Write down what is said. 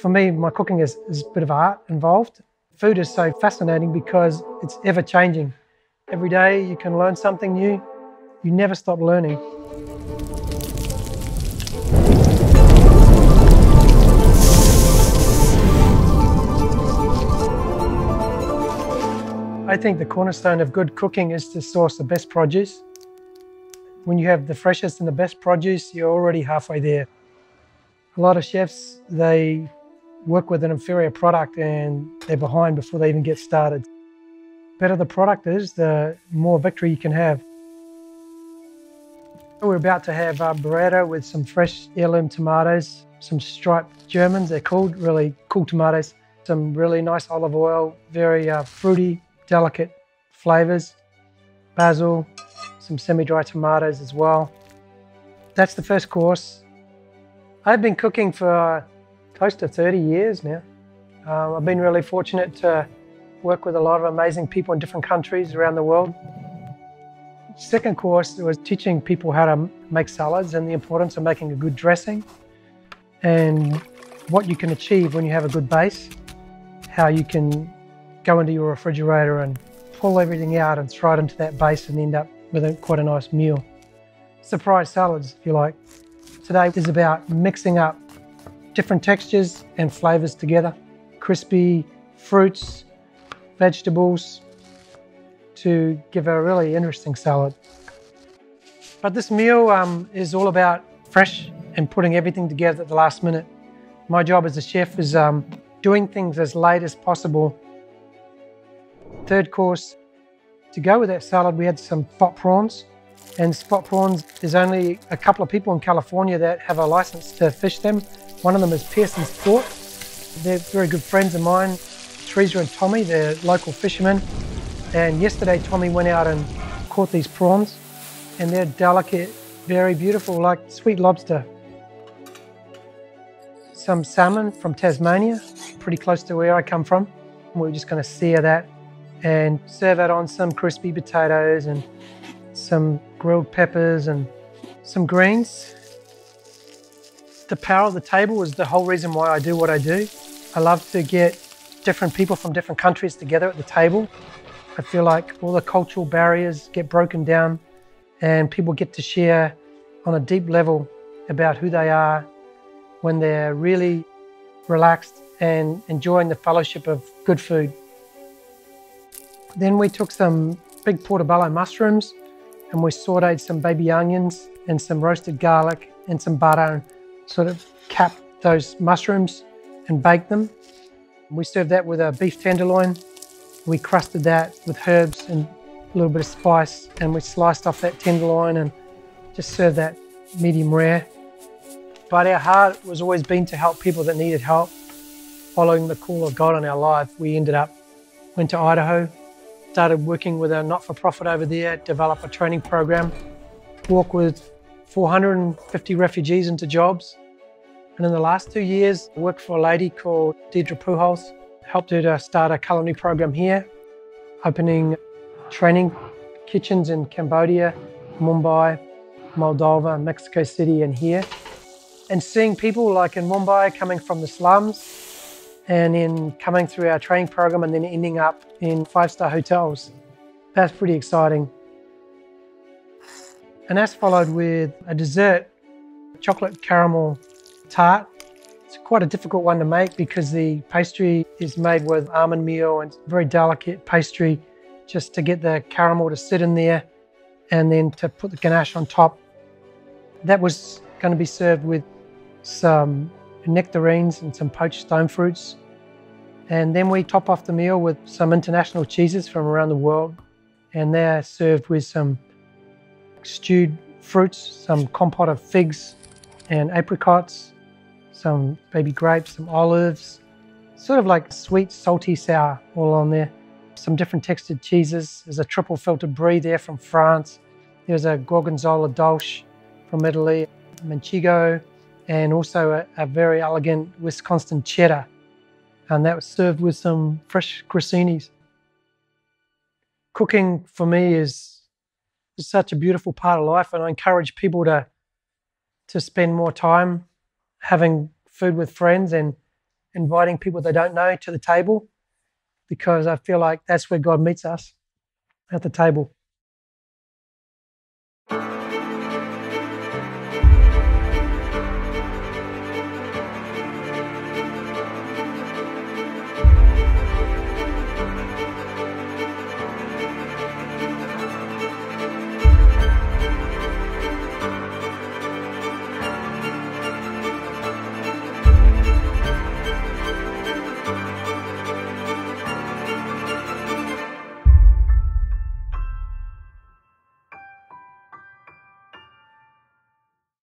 For me, my cooking is, is a bit of art involved. Food is so fascinating because it's ever changing. Every day you can learn something new. You never stop learning. I think the cornerstone of good cooking is to source the best produce. When you have the freshest and the best produce, you're already halfway there. A lot of chefs, they work with an inferior product and they're behind before they even get started. Better the product is, the more victory you can have. We're about to have a burrata with some fresh heirloom tomatoes, some striped Germans, they're called, really cool tomatoes, some really nice olive oil, very uh, fruity, delicate flavors, basil, some semi-dry tomatoes as well. That's the first course. I've been cooking for close to 30 years now. Um, I've been really fortunate to work with a lot of amazing people in different countries around the world. Second course was teaching people how to make salads and the importance of making a good dressing and what you can achieve when you have a good base, how you can go into your refrigerator and pull everything out and throw it into that base and end up with a, quite a nice meal. Surprise salads, if you like. Today is about mixing up different textures and flavors together. Crispy fruits, vegetables, to give a really interesting salad. But this meal um, is all about fresh and putting everything together at the last minute. My job as a chef is um, doing things as late as possible third course, to go with that salad, we had some spot prawns. And spot prawns, there's only a couple of people in California that have a license to fish them. One of them is Pearson Sport. They're very good friends of mine, Teresa and Tommy, they're local fishermen. And yesterday, Tommy went out and caught these prawns, and they're delicate, very beautiful, like sweet lobster. Some salmon from Tasmania, pretty close to where I come from. We're just going to sear that and serve it on some crispy potatoes and some grilled peppers and some greens. The power of the table is the whole reason why I do what I do. I love to get different people from different countries together at the table. I feel like all the cultural barriers get broken down and people get to share on a deep level about who they are when they're really relaxed and enjoying the fellowship of good food. Then we took some big portobello mushrooms and we sauteed some baby onions and some roasted garlic and some butter and sort of capped those mushrooms and baked them. We served that with a beef tenderloin. We crusted that with herbs and a little bit of spice and we sliced off that tenderloin and just served that medium rare. But our heart was always been to help people that needed help. Following the call of God in our life, we ended up, went to Idaho, started working with a not-for-profit over there, develop a training program, walk with 450 refugees into jobs. And in the last two years, worked for a lady called Deidre Pujols, helped her to start a culinary program here, opening training kitchens in Cambodia, Mumbai, Moldova, Mexico City, and here. And seeing people like in Mumbai coming from the slums and in coming through our training program and then ending up in five-star hotels. That's pretty exciting. And that's followed with a dessert, chocolate caramel tart. It's quite a difficult one to make because the pastry is made with almond meal and very delicate pastry just to get the caramel to sit in there and then to put the ganache on top. That was going to be served with some nectarines and some poached stone fruits and then we top off the meal with some international cheeses from around the world. And they're served with some stewed fruits, some compote of figs and apricots, some baby grapes, some olives, sort of like sweet, salty, sour all on there. Some different textured cheeses. There's a triple filtered brie there from France. There's a Gorgonzola Dolce from Italy, Manchego, and also a, a very elegant Wisconsin cheddar and that was served with some fresh crostinis. Cooking for me is, is such a beautiful part of life, and I encourage people to, to spend more time having food with friends and inviting people they don't know to the table because I feel like that's where God meets us at the table.